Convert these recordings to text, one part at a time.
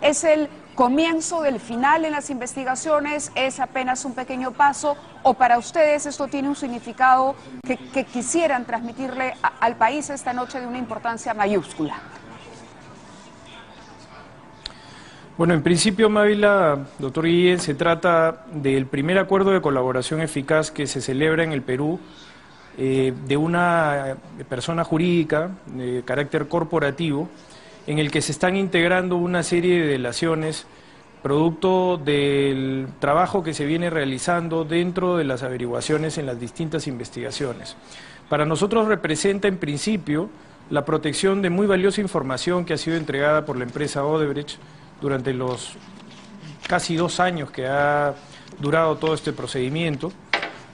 es el comienzo del final en las investigaciones, es apenas un pequeño paso o para ustedes esto tiene un significado que, quisieran transmitirle al país esta noche de una importancia mayúscula. Bueno, en principio, Mávila, doctor Guillén, se trata del primer acuerdo de colaboración eficaz que se celebra en el Perú eh, de una persona jurídica de carácter corporativo en el que se están integrando una serie de delaciones producto del trabajo que se viene realizando dentro de las averiguaciones en las distintas investigaciones. Para nosotros representa en principio la protección de muy valiosa información que ha sido entregada por la empresa Odebrecht durante los casi dos años que ha durado todo este procedimiento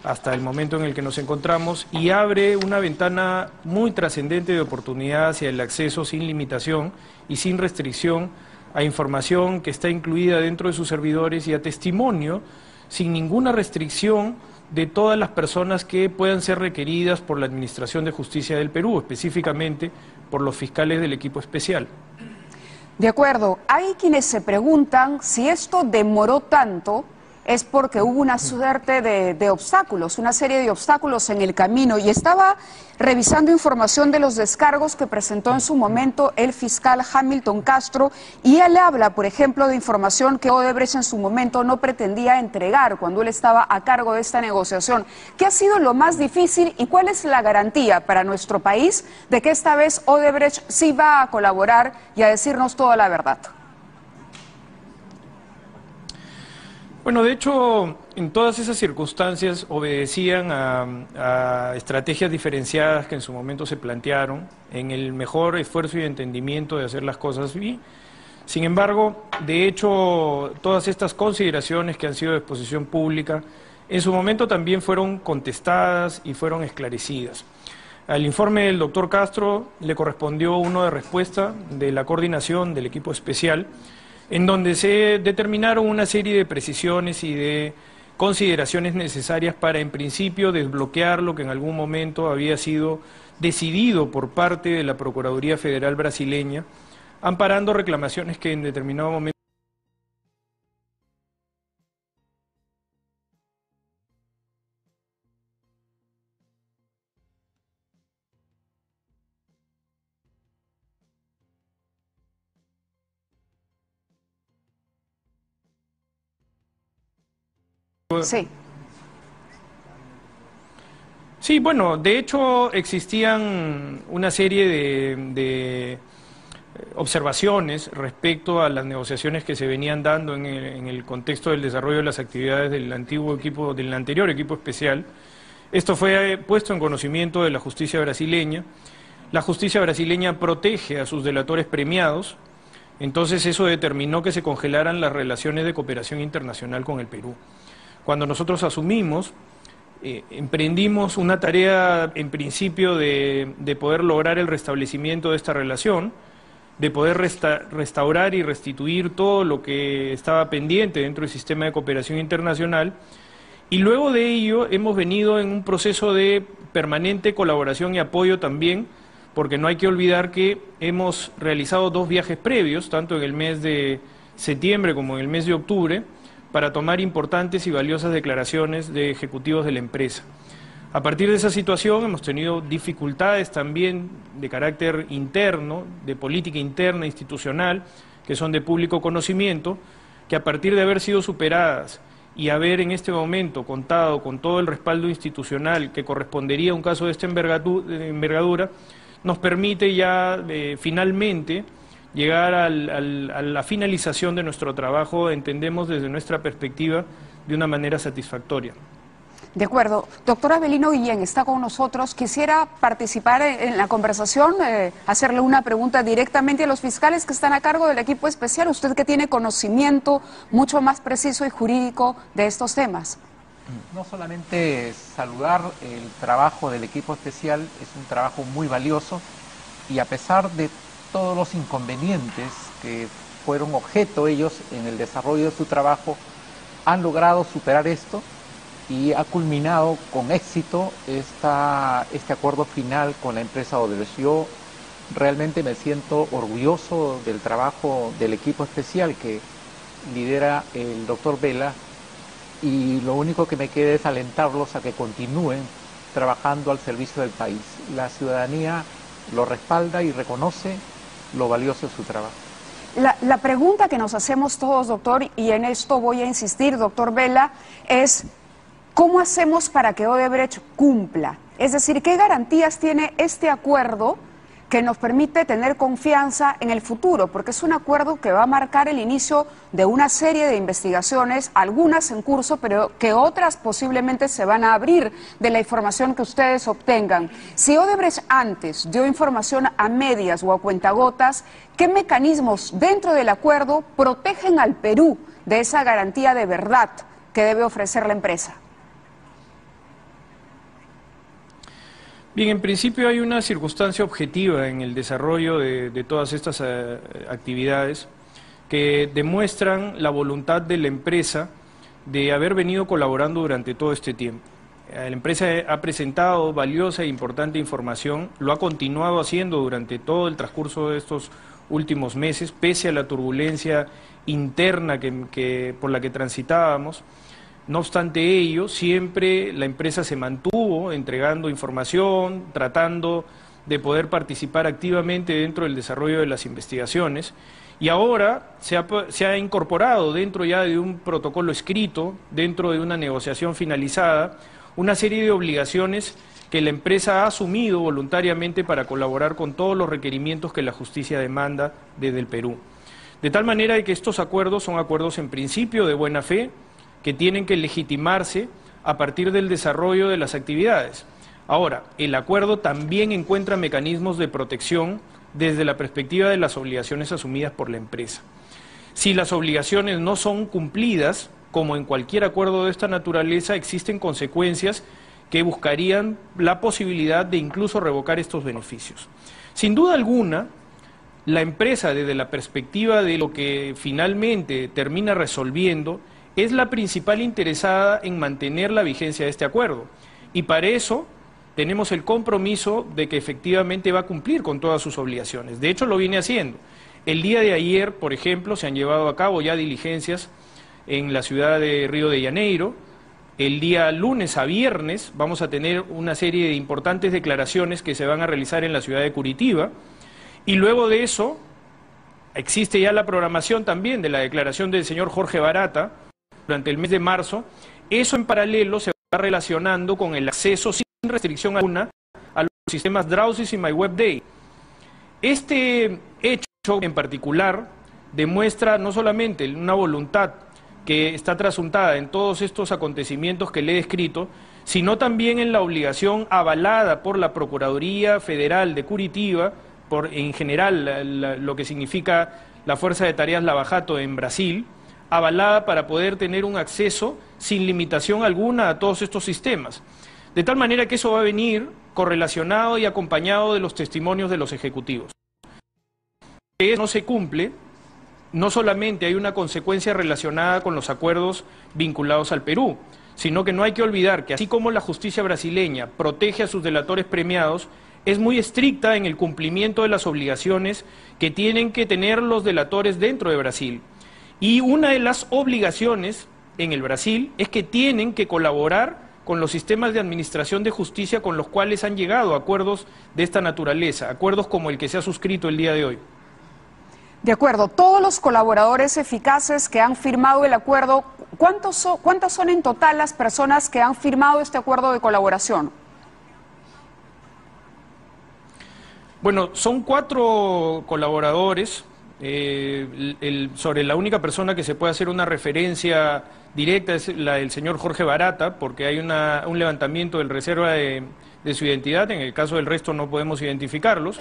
hasta el momento en el que nos encontramos y abre una ventana muy trascendente de oportunidad hacia el acceso sin limitación y sin restricción a información que está incluida dentro de sus servidores y a testimonio sin ninguna restricción de todas las personas que puedan ser requeridas por la Administración de Justicia del Perú, específicamente por los fiscales del equipo especial. De acuerdo, hay quienes se preguntan si esto demoró tanto es porque hubo una suerte de, obstáculos, una serie de obstáculos en el camino. Y estaba revisando información de los descargos que presentó en su momento el fiscal Hamilton Castro y él habla, por ejemplo, de información que Odebrecht en su momento no pretendía entregar cuando él estaba a cargo de esta negociación. ¿Qué ha sido lo más difícil y cuál es la garantía para nuestro país de que esta vez Odebrecht sí va a colaborar y a decirnos toda la verdad? Bueno, de hecho, en todas esas circunstancias obedecían a, estrategias diferenciadas que en su momento se plantearon, en el mejor esfuerzo y entendimiento de hacer las cosas bien. Sin embargo, de hecho, todas estas consideraciones que han sido de exposición pública, en su momento también fueron contestadas y fueron esclarecidas. Al informe del doctor Castro le correspondió uno de respuesta de la coordinación del equipo especial, en donde se determinaron una serie de precisiones y de consideraciones necesarias para, en principio, desbloquear lo que en algún momento había sido decidido por parte de la Procuraduría Federal brasileña, amparando reclamaciones que en determinado momento Sí. Sí, bueno, de hecho existían una serie de, eh, observaciones respecto a las negociaciones que se venían dando en el, contexto del desarrollo de las actividades del antiguo equipo, del anterior equipo especial. Esto fue eh, puesto en conocimiento de la justicia brasileña. La justicia brasileña protege a sus delatores premiados, entonces eso determinó que se congelaran las relaciones de cooperación internacional con el Perú. Cuando nosotros asumimos, eh, emprendimos una tarea en principio de, poder lograr el restablecimiento de esta relación, de poder restaurar y restituir todo lo que estaba pendiente dentro del sistema de cooperación internacional. Y luego de ello hemos venido en un proceso de permanente colaboración y apoyo también, porque no hay que olvidar que hemos realizado dos viajes previos, tanto en el mes de septiembre como en el mes de octubre, para tomar importantes y valiosas declaraciones de ejecutivos de la empresa. A partir de esa situación hemos tenido dificultades también de carácter interno, de política interna institucional, que son de público conocimiento, que a partir de haber sido superadas y haber en este momento contado con todo el respaldo institucional que correspondería a un caso de esta envergadura, nos permite ya eh, finalmente llegar a la finalización de nuestro trabajo, entendemos desde nuestra perspectiva, de una manera satisfactoria. De acuerdo. Doctora Belino Guillén está con nosotros. Quisiera participar en la conversación, eh, hacerle una pregunta directamente a los fiscales que están a cargo del equipo especial. Usted que tiene conocimiento mucho más preciso y jurídico de estos temas. No solamente saludar el trabajo del equipo especial, es un trabajo muy valioso y a pesar de todos los inconvenientes que fueron objeto ellos en el desarrollo de su trabajo, han logrado superar esto y ha culminado con éxito esta, este acuerdo final con la empresa Odebrecht. Yo Realmente me siento orgulloso del trabajo del equipo especial que lidera el doctor Vela y lo único que me queda es alentarlos a que continúen trabajando al servicio del país. La ciudadanía lo respalda y reconoce lo valioso de su trabajo. La, la, pregunta que nos hacemos todos, doctor, y en esto voy a insistir, doctor Vela, es ¿cómo hacemos para que Odebrecht cumpla? Es decir, ¿qué garantías tiene este acuerdo? Que nos permite tener confianza en el futuro, porque es un acuerdo que va a marcar el inicio de una serie de investigaciones, algunas en curso, pero que otras posiblemente se van a abrir de la información que ustedes obtengan. Si Odebrecht antes dio información a medias o a cuentagotas, ¿qué mecanismos dentro del acuerdo protegen al Perú de esa garantía de verdad que debe ofrecer la empresa? Bien, en principio hay una circunstancia objetiva en el desarrollo de, todas estas eh, actividades que demuestran la voluntad de la empresa de haber venido colaborando durante todo este tiempo. La empresa ha presentado valiosa e importante información, lo ha continuado haciendo durante todo el transcurso de estos últimos meses, pese a la turbulencia interna que, por la que transitábamos. No obstante ello, siempre la empresa se mantuvo entregando información, tratando de poder participar activamente dentro del desarrollo de las investigaciones y ahora se ha, incorporado dentro ya de un protocolo escrito, dentro de una negociación finalizada, una serie de obligaciones que la empresa ha asumido voluntariamente para colaborar con todos los requerimientos que la justicia demanda desde el Perú. De tal manera que estos acuerdos son acuerdos en principio de buena fe, que tienen que legitimarse a partir del desarrollo de las actividades. Ahora, el acuerdo también encuentra mecanismos de protección desde la perspectiva de las obligaciones asumidas por la empresa. Si las obligaciones no son cumplidas, como en cualquier acuerdo de esta naturaleza, existen consecuencias que buscarían la posibilidad de incluso revocar estos beneficios. Sin duda alguna, la empresa, desde la perspectiva de lo que finalmente termina resolviendo, es la principal interesada en mantener la vigencia de este acuerdo. Y para eso tenemos el compromiso de que efectivamente va a cumplir con todas sus obligaciones. De hecho, lo viene haciendo. El día de ayer, por ejemplo, se han llevado a cabo ya diligencias en la ciudad de Río de Janeiro. El día lunes a viernes vamos a tener una serie de importantes declaraciones que se van a realizar en la ciudad de Curitiba. Y luego de eso, existe ya la programación también de la declaración del señor Jorge Barata, durante el mes de marzo, eso en paralelo se va relacionando con el acceso sin restricción alguna a los sistemas Drowsy y MyWebDay. Este hecho en particular demuestra no solamente una voluntad que está trasuntada en todos estos acontecimientos que le he descrito, sino también en la obligación avalada por la Procuraduría Federal de Curitiba, por en general lo que significa la Fuerza de Tareas Lavajato en Brasil, avalada para poder tener un acceso sin limitación alguna a todos estos sistemas. De tal manera que eso va a venir correlacionado y acompañado de los testimonios de los ejecutivos. Si eso no se cumple, no solamente hay una consecuencia relacionada con los acuerdos vinculados al Perú, sino que no hay que olvidar que así como la justicia brasileña protege a sus delatores premiados, es muy estricta en el cumplimiento de las obligaciones que tienen que tener los delatores dentro de Brasil. Y una de las obligaciones en el Brasil es que tienen que colaborar con los sistemas de administración de justicia con los cuales han llegado acuerdos de esta naturaleza, acuerdos como el que se ha suscrito el día de hoy. De acuerdo, todos los colaboradores eficaces que han firmado el acuerdo, ¿cuántos ¿cuántas son en total las personas que han firmado este acuerdo de colaboración? Bueno, son cuatro colaboradores, eh, sobre la única persona que se puede hacer una referencia directa es la del señor Jorge Barata, porque hay un levantamiento del reserva de, su identidad, en el caso del resto no podemos identificarlos.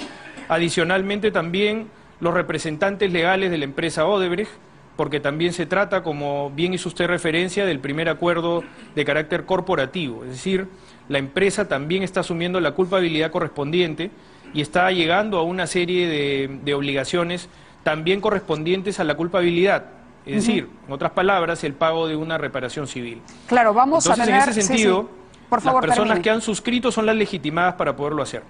Adicionalmente también los representantes legales de la empresa Odebrecht, porque también se trata, como bien hizo usted referencia, del primer acuerdo de carácter corporativo, es decir, la empresa también está asumiendo la culpabilidad correspondiente y está llegando a una serie de obligaciones también correspondientes a la culpabilidad. Es decir, en otras palabras, el pago de una reparación civil. Claro, vamos a tener... en ese sentido, Por favor, las personas que han suscrito son las legitimadas para poderlo hacer.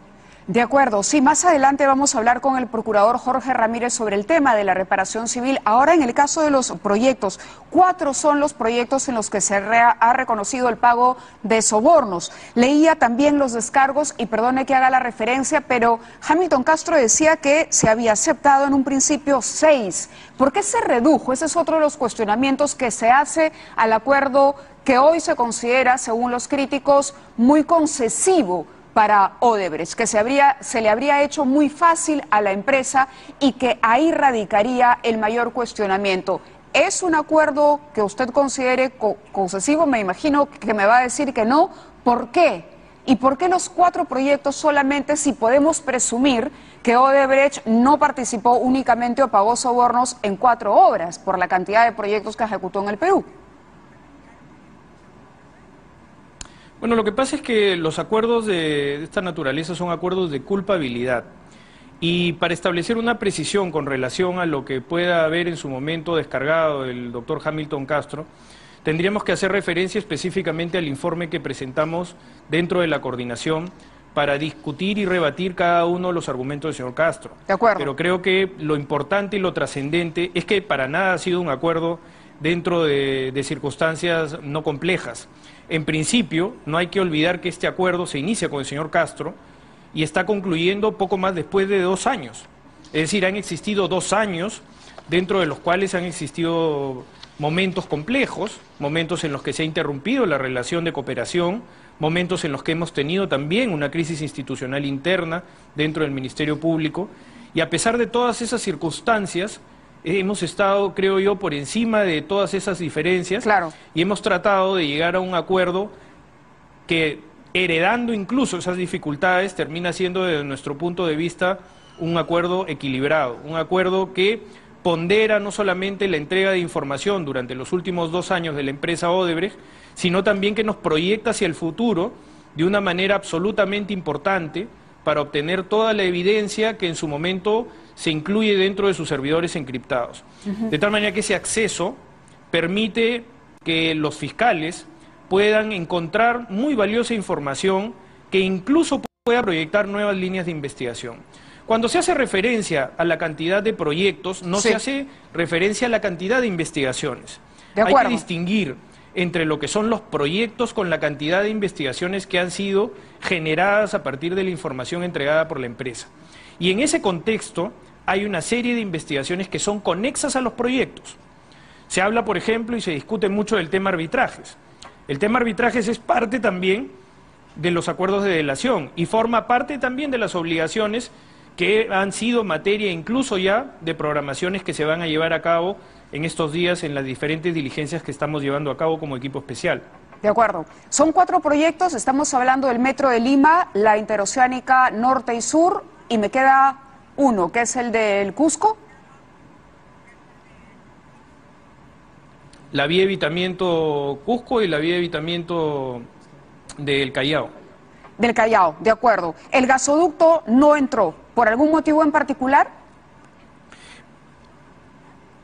De acuerdo, sí, más adelante vamos a hablar con el procurador Jorge Ramírez sobre el tema de la reparación civil. Ahora, en el caso de los proyectos, cuatro son los proyectos en los que se ha reconocido el pago de sobornos. Leía también los descargos y perdone que haga la referencia, pero Hamilton Castro decía que se había aceptado en un principio seis. ¿Por qué se redujo? Ese es otro de los cuestionamientos que se hace al acuerdo que hoy se considera, según los críticos, muy concesivo para Odebrecht, que se, habría, se le habría hecho muy fácil a la empresa y que ahí radicaría el mayor cuestionamiento. ¿Es un acuerdo que usted considere concesivo? Me imagino que me va a decir que no. ¿Por qué? ¿Y por qué los cuatro proyectos solamente si podemos presumir que Odebrecht no participó únicamente o pagó sobornos en cuatro obras por la cantidad de proyectos que ejecutó en el Perú? Bueno, lo que pasa es que los acuerdos de, esta naturaleza son acuerdos de culpabilidad. Y para establecer una precisión con relación a lo que pueda haber en su momento descargado el doctor Hamilton Castro, tendríamos que hacer referencia específicamente al informe que presentamos dentro de la coordinación para discutir y rebatir cada uno de los argumentos del señor Castro. De acuerdo. Pero creo que lo importante y lo trascendente es que para nada ha sido un acuerdo dentro de, de circunstancias no complejas. En principio, no hay que olvidar que este acuerdo se inicia con el señor Castro y está concluyendo poco más después de dos años. Es decir, han existido dos años dentro de los cuales han existido momentos complejos, momentos en los que se ha interrumpido la relación de cooperación, momentos en los que hemos tenido también una crisis institucional interna dentro del Ministerio Público, y a pesar de todas esas circunstancias, hemos estado, creo yo, por encima de todas esas diferencias y hemos tratado de llegar a un acuerdo que, heredando incluso esas dificultades, termina siendo, desde nuestro punto de vista, un acuerdo equilibrado, un acuerdo que pondera no solamente la entrega de información durante los últimos dos años de la empresa Odebrecht, sino también que nos proyecta hacia el futuro de una manera absolutamente importante para obtener toda la evidencia que en su momento se incluye dentro de sus servidores encriptados. De tal manera que ese acceso permite que los fiscales puedan encontrar muy valiosa información que incluso pueda proyectar nuevas líneas de investigación. Cuando se hace referencia a la cantidad de proyectos, no se hace referencia a la cantidad de investigaciones. Hay que distinguir entre lo que son los proyectos con la cantidad de investigaciones que han sido generadas a partir de la información entregada por la empresa. Y en ese contexto hay una serie de investigaciones que son conexas a los proyectos. Se habla, por ejemplo, y se discute mucho del tema arbitrajes. El tema arbitrajes es parte también de los acuerdos de delación y forma parte también de las obligaciones que han sido materia incluso ya de programaciones que se van a llevar a cabo en estos días en las diferentes diligencias que estamos llevando a cabo como equipo especial. De acuerdo. Son cuatro proyectos, estamos hablando del Metro de Lima, la Interoceánica Norte y Sur, y me queda uno, que es el del Cusco. La vía evitamiento Cusco y la vía evitamiento del Callao. Del Callao, de acuerdo. El gasoducto no entró, ¿por algún motivo en particular?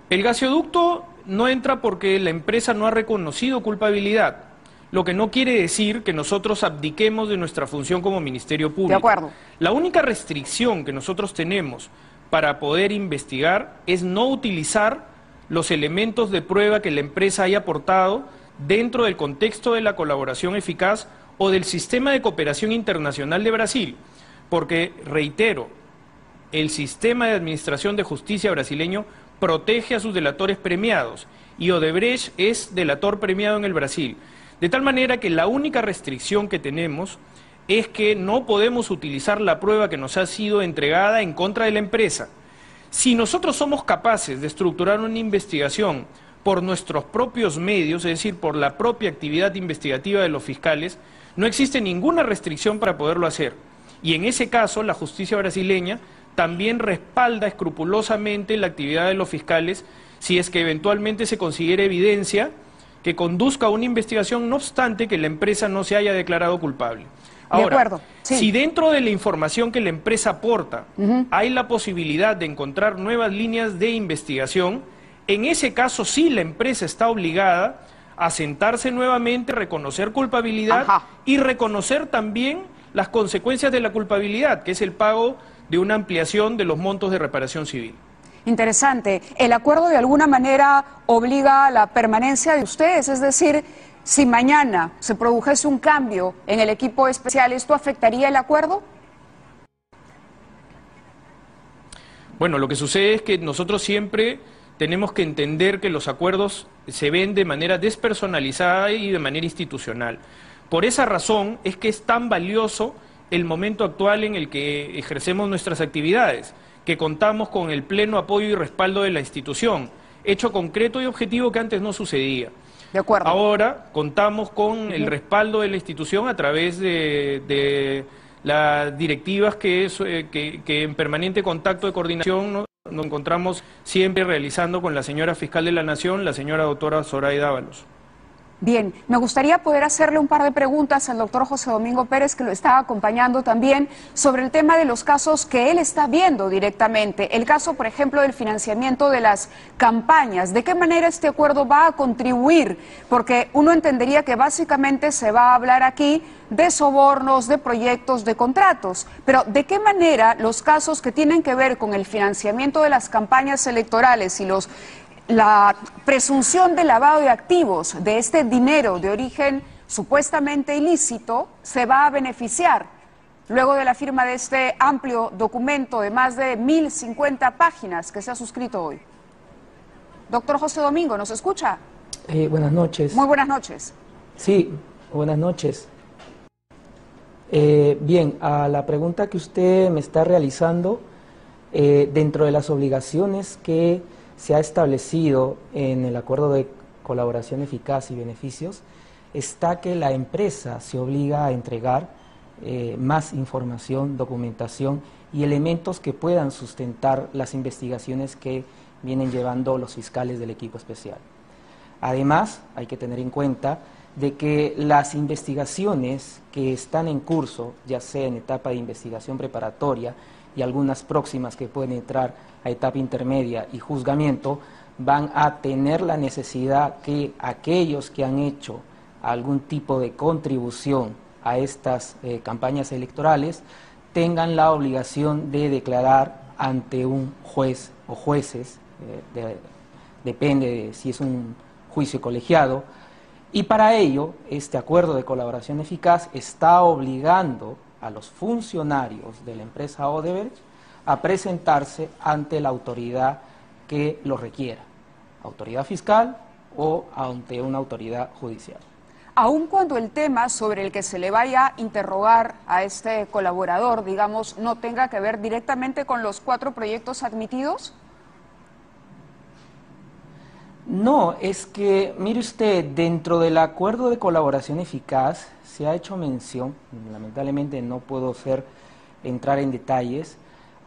El gasoducto no entra porque la empresa no ha reconocido culpabilidad lo que no quiere decir que nosotros abdiquemos de nuestra función como Ministerio Público. De acuerdo. La única restricción que nosotros tenemos para poder investigar es no utilizar los elementos de prueba que la empresa haya aportado dentro del contexto de la colaboración eficaz o del sistema de cooperación internacional de Brasil, porque, reitero, el sistema de administración de justicia brasileño protege a sus delatores premiados y Odebrecht es delator premiado en el Brasil. De tal manera que la única restricción que tenemos es que no podemos utilizar la prueba que nos ha sido entregada en contra de la empresa. Si nosotros somos capaces de estructurar una investigación por nuestros propios medios, es decir, por la propia actividad investigativa de los fiscales, no existe ninguna restricción para poderlo hacer. Y en ese caso, la justicia brasileña también respalda escrupulosamente la actividad de los fiscales si es que eventualmente se considera evidencia que conduzca a una investigación, no obstante que la empresa no se haya declarado culpable. Ahora, si dentro de la información que la empresa aporta hay la posibilidad de encontrar nuevas líneas de investigación, en ese caso sí la empresa está obligada a sentarse nuevamente, reconocer culpabilidad y reconocer también las consecuencias de la culpabilidad, que es el pago de una ampliación de los montos de reparación civil. Interesante. ¿El acuerdo de alguna manera obliga a la permanencia de ustedes? Es decir, si mañana se produjese un cambio en el equipo especial, ¿esto afectaría el acuerdo? Bueno, lo que sucede es que nosotros siempre tenemos que entender que los acuerdos se ven de manera despersonalizada y de manera institucional. Por esa razón es que es tan valioso el momento actual en el que ejercemos nuestras actividades, que contamos con el pleno apoyo y respaldo de la institución, hecho concreto y objetivo que antes no sucedía. De acuerdo. Ahora contamos con el respaldo de la institución a través de, las directivas eh, que, que, en permanente contacto de coordinación nos encontramos siempre realizando con la señora fiscal de la Nación, la señora doctora Zoraida Ábalos. Bien, me gustaría poder hacerle un par de preguntas al doctor José Domingo Pérez, que lo está acompañando también, sobre el tema de los casos que él está viendo directamente. El caso, por ejemplo, del financiamiento de las campañas. ¿De qué manera este acuerdo va a contribuir? Porque uno entendería que básicamente se va a hablar aquí de sobornos, de proyectos, de contratos. Pero ¿de qué manera los casos que tienen que ver con el financiamiento de las campañas electorales y los la presunción de lavado de activos de este dinero de origen supuestamente ilícito se va a beneficiar luego de la firma de este amplio documento de más de 1.050 páginas que se ha suscrito hoy. Doctor José Domingo, ¿nos escucha? Eh, buenas noches. Muy buenas noches. Sí, buenas noches. Eh, bien, a la pregunta que usted me está realizando, eh, dentro de las obligaciones que se ha establecido en el acuerdo de colaboración eficaz y beneficios está que la empresa se obliga a entregar eh, más información, documentación y elementos que puedan sustentar las investigaciones que vienen llevando los fiscales del equipo especial. Además, hay que tener en cuenta de que las investigaciones que están en curso, ya sea en etapa de investigación preparatoria y algunas próximas que pueden entrar a etapa intermedia y juzgamiento, van a tener la necesidad que aquellos que han hecho algún tipo de contribución a estas eh, campañas electorales tengan la obligación de declarar ante un juez o jueces, eh, depende de si es un juicio colegiado, y para ello este acuerdo de colaboración eficaz está obligando a los funcionarios de la empresa Odebrecht a presentarse ante la autoridad que lo requiera, autoridad fiscal o ante una autoridad judicial. Aun cuando el tema sobre el que se le vaya a interrogar a este colaborador, digamos, no tenga que ver directamente con los cuatro proyectos admitidos? No, es que, mire usted, dentro del acuerdo de colaboración eficaz se ha hecho mención, lamentablemente no puedo ser, entrar en detalles,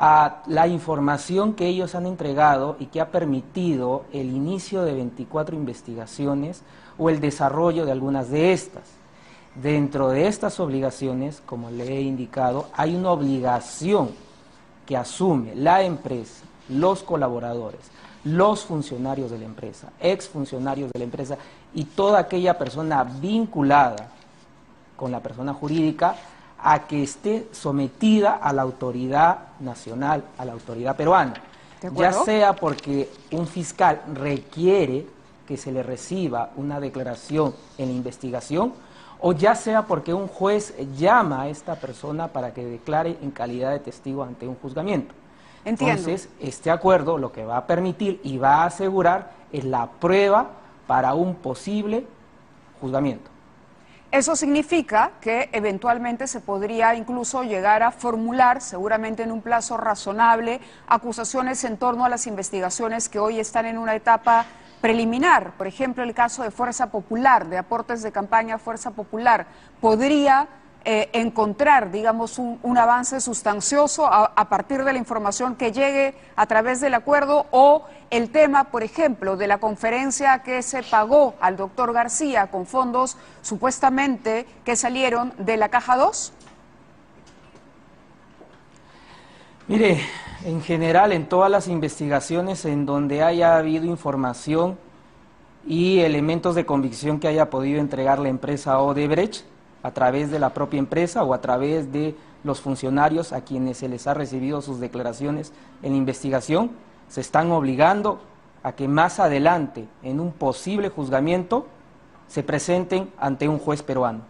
a la información que ellos han entregado y que ha permitido el inicio de 24 investigaciones o el desarrollo de algunas de estas. Dentro de estas obligaciones, como le he indicado, hay una obligación que asume la empresa, los colaboradores, los funcionarios de la empresa, exfuncionarios de la empresa y toda aquella persona vinculada con la persona jurídica a que esté sometida a la autoridad nacional, a la autoridad peruana, ya sea porque un fiscal requiere que se le reciba una declaración en la investigación, o ya sea porque un juez llama a esta persona para que declare en calidad de testigo ante un juzgamiento. Entonces, este acuerdo lo que va a permitir y va a asegurar es la prueba para un posible juzgamiento. Eso significa que eventualmente se podría incluso llegar a formular, seguramente en un plazo razonable, acusaciones en torno a las investigaciones que hoy están en una etapa preliminar. Por ejemplo, el caso de Fuerza Popular, de aportes de campaña Fuerza Popular, podría eh, encontrar, digamos, un, avance sustancioso a, partir de la información que llegue a través del acuerdo o el tema, por ejemplo, de la conferencia que se pagó al doctor García con fondos supuestamente que salieron de la Caja 2? Mire, en general, en todas las investigaciones en donde haya habido información y elementos de convicción que haya podido entregar la empresa Odebrecht, a través de la propia empresa o a través de los funcionarios a quienes se les ha recibido sus declaraciones en investigación, se están obligando a que más adelante, en un posible juzgamiento, se presenten ante un juez peruano.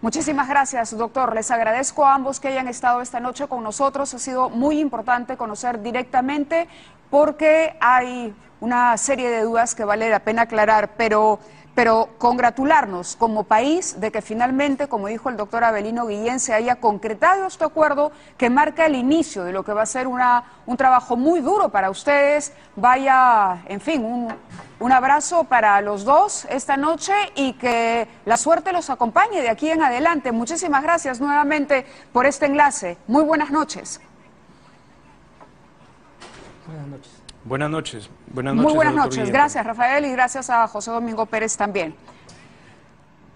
Muchísimas gracias, doctor. Les agradezco a ambos que hayan estado esta noche con nosotros. Ha sido muy importante conocer directamente porque hay una serie de dudas que vale la pena aclarar, pero pero congratularnos como país de que finalmente, como dijo el doctor Abelino Guillén, se haya concretado este acuerdo que marca el inicio de lo que va a ser un trabajo muy duro para ustedes. Vaya, en fin, un, un abrazo para los dos esta noche y que la suerte los acompañe de aquí en adelante. Muchísimas gracias nuevamente por este enlace. Muy. Buenas noches. Buenas noches. Buenas noches. Muy buenas noches. Gracias, Rafael, y gracias a José Domingo Pérez también.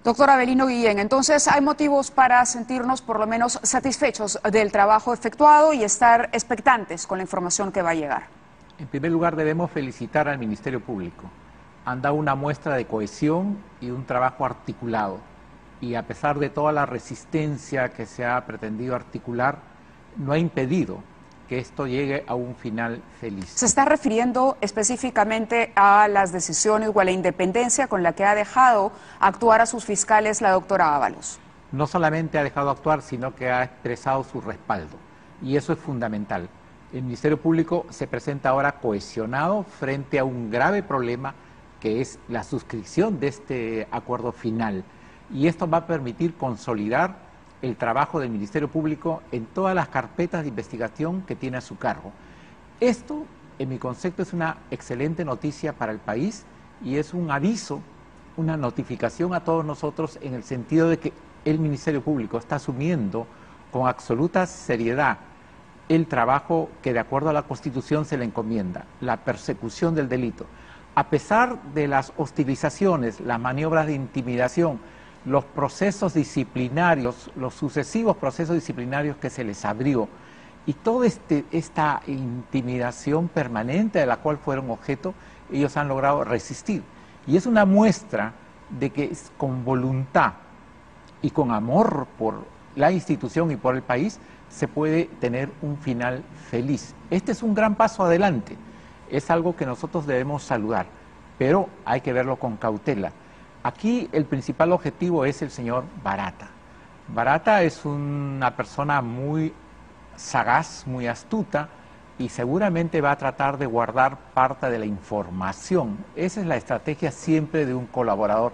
Doctor Abelino Guillén, entonces hay motivos para sentirnos por lo menos satisfechos del trabajo efectuado y estar expectantes con la información que va a llegar. En primer lugar, debemos felicitar al Ministerio Público. Han dado una muestra de cohesión y un trabajo articulado. Y a pesar de toda la resistencia que se ha pretendido articular, no ha impedido que esto llegue a un final feliz. ¿Se está refiriendo específicamente a las decisiones o a la independencia con la que ha dejado actuar a sus fiscales la doctora Ábalos? No solamente ha dejado actuar, sino que ha expresado su respaldo. Y eso es fundamental. El Ministerio Público se presenta ahora cohesionado frente a un grave problema que es la suscripción de este acuerdo final. Y esto va a permitir consolidar el trabajo del Ministerio Público en todas las carpetas de investigación que tiene a su cargo. Esto, en mi concepto, es una excelente noticia para el país y es un aviso, una notificación a todos nosotros en el sentido de que el Ministerio Público está asumiendo con absoluta seriedad el trabajo que de acuerdo a la Constitución se le encomienda, la persecución del delito. A pesar de las hostilizaciones, las maniobras de intimidación, los procesos disciplinarios, los sucesivos procesos disciplinarios que se les abrió y toda este, esta intimidación permanente de la cual fueron objeto, ellos han logrado resistir. Y es una muestra de que con voluntad y con amor por la institución y por el país se puede tener un final feliz. Este es un gran paso adelante, es algo que nosotros debemos saludar, pero hay que verlo con cautela. Aquí el principal objetivo es el señor Barata. Barata es una persona muy sagaz, muy astuta y seguramente va a tratar de guardar parte de la información. Esa es la estrategia siempre de un colaborador,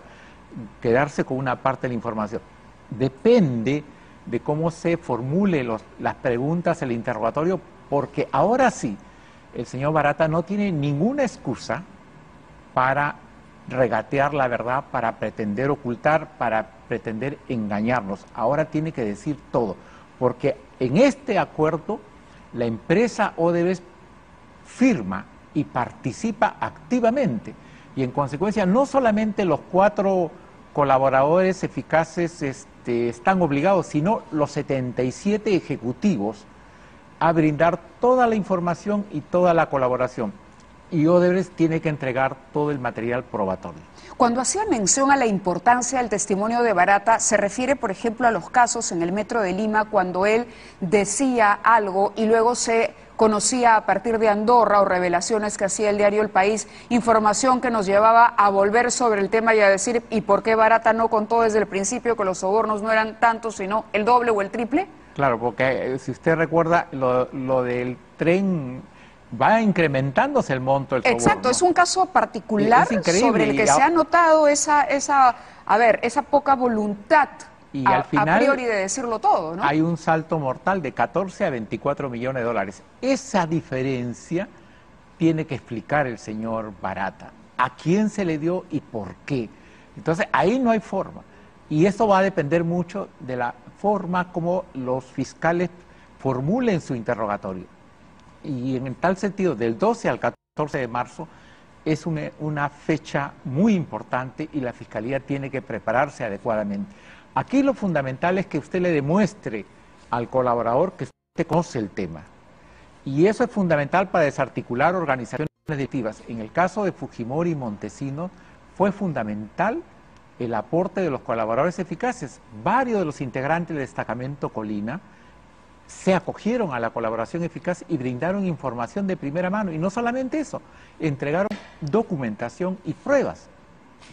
quedarse con una parte de la información. Depende de cómo se formule las preguntas, el interrogatorio, porque ahora sí, el señor Barata no tiene ninguna excusa para regatear la verdad, para pretender ocultar, para pretender engañarnos. Ahora tiene que decir todo, porque en este acuerdo la empresa Odebrecht firma y participa activamente. Y en consecuencia, no solamente los cuatro colaboradores eficaces este, están obligados, sino los 77 ejecutivos a brindar toda la información y toda la colaboración y Odebrecht tiene que entregar todo el material probatorio. Cuando hacía mención a la importancia del testimonio de Barata, se refiere, por ejemplo, a los casos en el metro de Lima cuando él decía algo y luego se conocía a partir de Andorra o revelaciones que hacía el diario El País, información que nos llevaba a volver sobre el tema y a decir, ¿y por qué Barata no contó desde el principio que los sobornos no eran tantos, sino el doble o el triple? Claro, porque eh, si usted recuerda lo, lo del tren va incrementándose el monto del Exacto, es un caso particular sobre el que se ha notado esa, esa, a ver, esa poca voluntad y a, al final, priori de decirlo todo, ¿no? Hay un salto mortal de 14 a 24 millones de dólares. Esa diferencia tiene que explicar el señor Barata. ¿A quién se le dio y por qué? Entonces, ahí no hay forma. Y eso va a depender mucho de la forma como los fiscales formulen su interrogatorio y en tal sentido, del 12 al 14 de marzo es una, fecha muy importante y la Fiscalía tiene que prepararse adecuadamente. Aquí lo fundamental es que usted le demuestre al colaborador que usted conoce el tema. Y eso es fundamental para desarticular organizaciones delictivas. En el caso de Fujimori y Montesinos fue fundamental el aporte de los colaboradores eficaces. Varios de los integrantes del destacamento Colina se acogieron a la colaboración eficaz y brindaron información de primera mano. Y no solamente eso, entregaron documentación y pruebas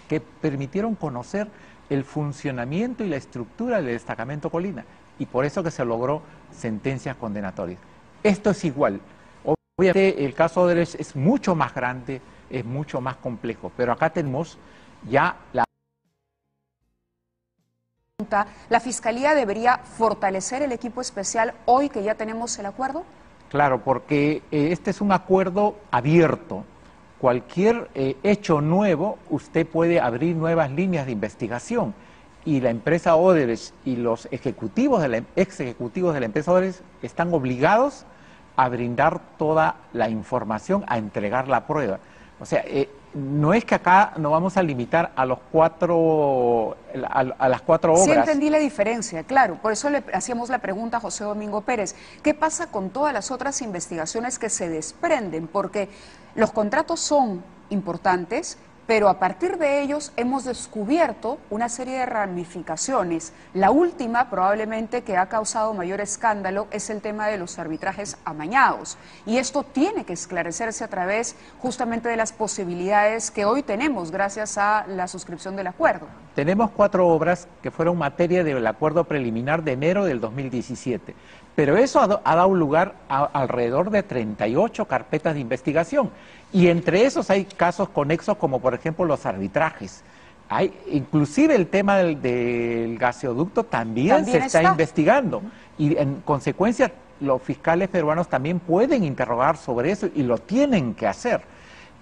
que permitieron conocer el funcionamiento y la estructura del destacamento Colina. Y por eso que se logró sentencias condenatorias. Esto es igual. Obviamente el caso de es mucho más grande, es mucho más complejo, pero acá tenemos ya la ¿La Fiscalía debería fortalecer el equipo especial hoy que ya tenemos el acuerdo? Claro, porque eh, este es un acuerdo abierto. Cualquier eh, hecho nuevo, usted puede abrir nuevas líneas de investigación. Y la empresa Odebrecht y los ejecutivos de la, ex ejecutivos de la empresa Odebrecht están obligados a brindar toda la información, a entregar la prueba. O sea, eh, no es que acá nos vamos a limitar a los cuatro a, las cuatro obras. Sí entendí la diferencia, claro. Por eso le hacíamos la pregunta a José Domingo Pérez. ¿Qué pasa con todas las otras investigaciones que se desprenden? Porque los contratos son importantes, pero a partir de ellos hemos descubierto una serie de ramificaciones. La última, probablemente que ha causado mayor escándalo, es el tema de los arbitrajes amañados. Y esto tiene que esclarecerse a través justamente de las posibilidades que hoy tenemos gracias a la suscripción del acuerdo. Tenemos cuatro obras que fueron materia del acuerdo preliminar de enero del 2017. Pero eso ha, dado lugar a alrededor de 38 carpetas de investigación. Y entre esos hay casos conexos como por ejemplo los arbitrajes. Hay, inclusive el tema del, gaseoducto también, se está, investigando. Y en consecuencia los fiscales peruanos también pueden interrogar sobre eso y lo tienen que hacer.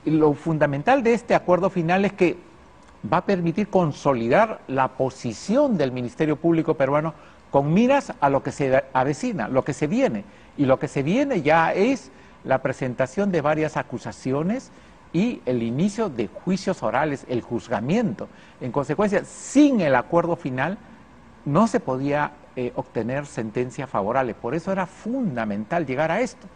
Y lo fundamental de este acuerdo final es que va a permitir consolidar la posición del Ministerio Público peruano con miras a lo que se avecina, lo que se viene. Y lo que se viene ya es la presentación de varias acusaciones y el inicio de juicios orales, el juzgamiento. En consecuencia, sin el acuerdo final no se podía eh, obtener sentencia favorable. Por eso era fundamental llegar a esto.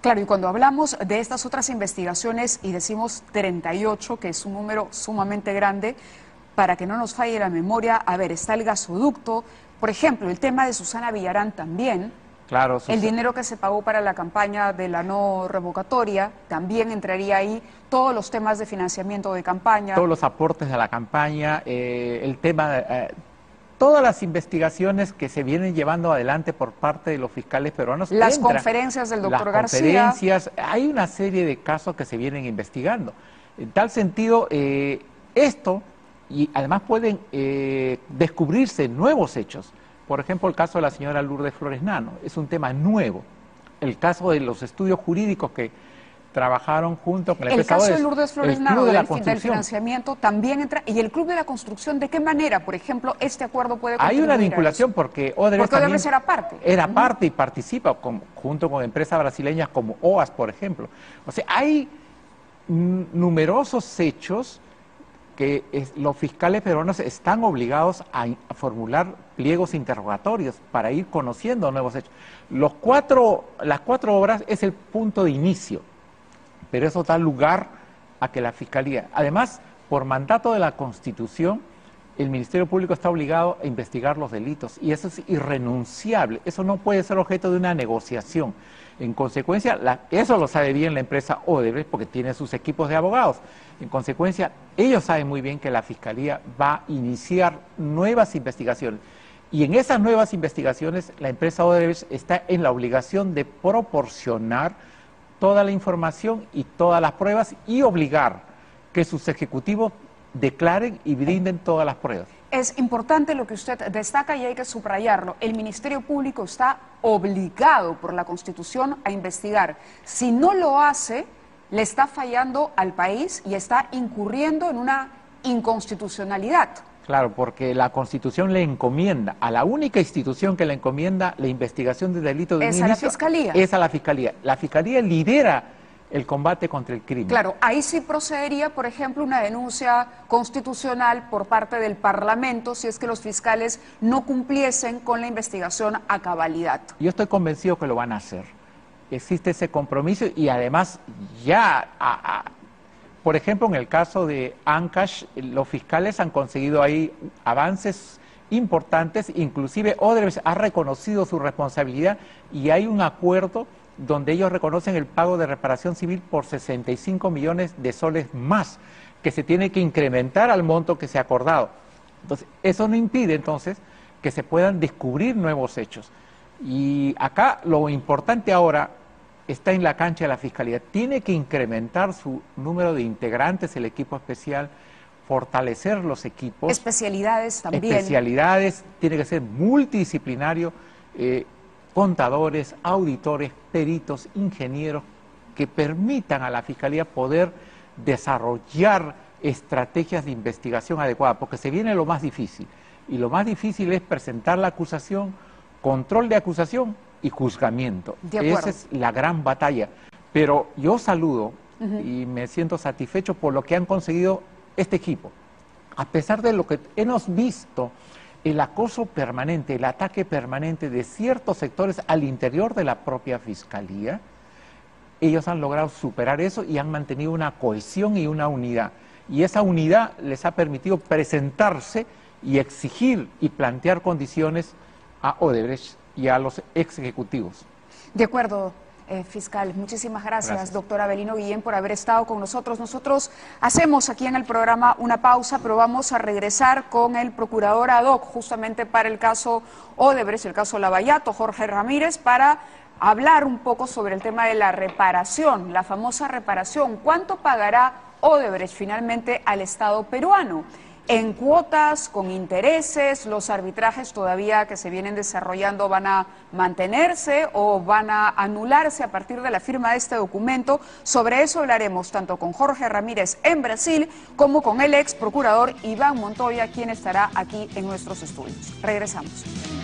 Claro, y cuando hablamos de estas otras investigaciones y decimos 38, que es un número sumamente grande, para que no nos falle la memoria, a ver, está el gasoducto, por ejemplo, el tema de Susana Villarán también. Claro, el dinero que se pagó para la campaña de la no revocatoria también entraría ahí. Todos los temas de financiamiento de campaña. Todos los aportes de la campaña, eh, el tema, eh, todas las investigaciones que se vienen llevando adelante por parte de los fiscales peruanos. Las conferencias del doctor García. Conferencias, hay una serie de casos que se vienen investigando. En tal sentido, eh, esto y además pueden eh, descubrirse nuevos hechos. Por ejemplo, el caso de la señora Lourdes Flores Nano, es un tema nuevo. El caso de los estudios jurídicos que trabajaron junto con la El caso de Lourdes Flores Nano, del, financiamiento, también entra. ¿Y el Club de la Construcción de qué manera, por ejemplo, este acuerdo puede Hay una vinculación porque Odebrecht, porque era parte. Era parte y participa junto con empresas brasileñas como OAS, por ejemplo. O sea, hay numerosos hechos que los fiscales peruanos están obligados a, formular pliegos interrogatorios para ir conociendo nuevos hechos. Los cuatro, las cuatro obras es el punto de inicio, pero eso da lugar a que la Fiscalía, además, por mandato de la Constitución, el Ministerio Público está obligado a investigar los delitos y eso es irrenunciable, eso no puede ser objeto de una negociación. En consecuencia, eso lo sabe bien la empresa Odebrecht porque tiene sus equipos de abogados. En consecuencia, ellos saben muy bien que la Fiscalía va a iniciar nuevas investigaciones. Y en esas nuevas investigaciones, la empresa Odebrecht está en la obligación de proporcionar toda la información y todas las pruebas y obligar que sus ejecutivos declaren y brinden todas las pruebas. Es importante lo que usted destaca y hay que subrayarlo. El Ministerio Público está obligado por la Constitución a investigar. Si no lo hace, le está fallando al país y está incurriendo en una inconstitucionalidad. Claro, porque la Constitución le encomienda, a la única institución que le encomienda la investigación de delitos de es a la Fiscalía. Es a la Fiscalía. La Fiscalía lidera el combate contra el crimen. Claro, ahí sí procedería, por ejemplo, una denuncia constitucional por parte del Parlamento si es que los fiscales no cumpliesen con la investigación a cabalidad. Yo estoy convencido que lo van a hacer existe ese compromiso y además ya Por ejemplo, en el caso de Ancash, los fiscales han conseguido ahí avances importantes, inclusive Odebrecht ha reconocido su responsabilidad y hay un acuerdo donde ellos reconocen el pago de reparación civil por 65 millones de soles más, que se tiene que incrementar al monto que se ha acordado. Entonces, eso no impide entonces que se puedan descubrir nuevos hechos. Y acá lo importante ahora está en la cancha de la Fiscalía. Tiene que incrementar su número de integrantes, el equipo especial, fortalecer los equipos. Especialidades también. Especialidades, tiene que ser multidisciplinario, eh, contadores, auditores, peritos, ingenieros, que permitan a la Fiscalía poder desarrollar estrategias de investigación adecuadas, porque se viene lo más difícil. Y lo más difícil es presentar la acusación, control de acusación y juzgamiento. Esa es la gran batalla. Pero yo saludo y me siento satisfecho por lo que han conseguido este equipo. A pesar de lo que hemos visto, el acoso permanente, el ataque permanente de ciertos sectores al interior de la propia Fiscalía, ellos han logrado superar eso y han mantenido una cohesión y una unidad. Y esa unidad les ha permitido presentarse y exigir y plantear condiciones a Odebrecht y a los ex ejecutivos. De acuerdo, eh, fiscal. Muchísimas gracias, doctor Abelino Guillén, por haber estado con nosotros. Nosotros hacemos aquí en el programa una pausa, pero vamos a regresar con el procurador ad hoc, justamente para el caso Odebrecht, el caso Lavallato, Jorge Ramírez, para hablar un poco sobre el tema de la reparación, la famosa reparación. ¿Cuánto pagará Odebrecht finalmente al Estado peruano? En cuotas, con intereses, los arbitrajes todavía que se vienen desarrollando van a mantenerse o van a anularse a partir de la firma de este documento. Sobre eso hablaremos tanto con Jorge Ramírez en Brasil como con el ex procurador Iván Montoya, quien estará aquí en nuestros estudios. Regresamos.